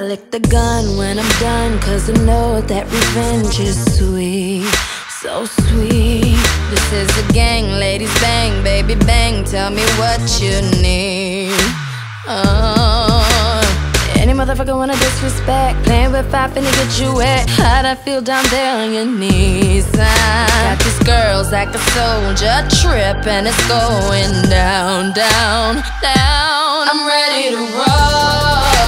I lick the gun when I'm done, cause I know that revenge is sweet. So sweet. This is a gang, ladies bang, baby bang. Tell me what you need. Uh, any motherfucker wanna disrespect, playing with fire finna get you wet. How'd I feel down there on your knees? I got these girls like a soldier, trip and it's going down, down, down. I'm ready to roll.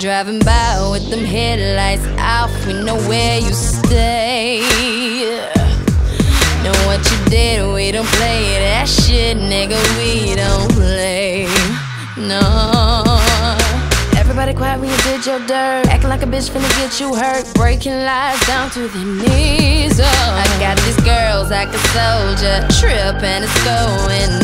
Driving by with them headlights off. We know where you stay. Know what you did, we don't play that shit, nigga. We don't play. No. Everybody quiet when you did your dirt. Acting like a bitch finna get you hurt. Breaking lies down to the knees. Oh. I got these girls like a soldier. Trip and it's going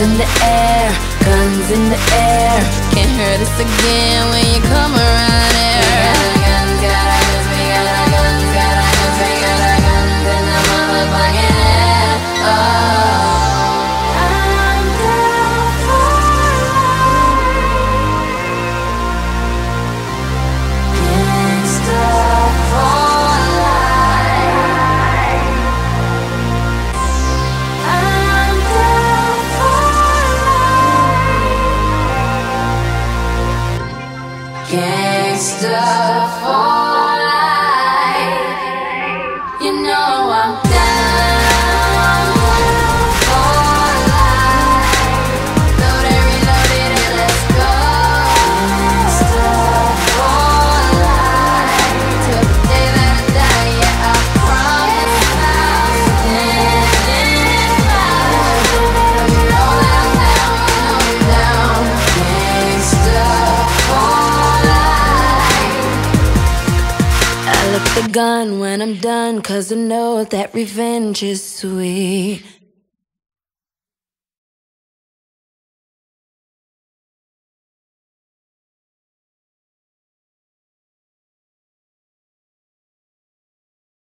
In the air, guns in the air. Can't hear this again when you come gun when I'm done, cause I know that revenge is sweet.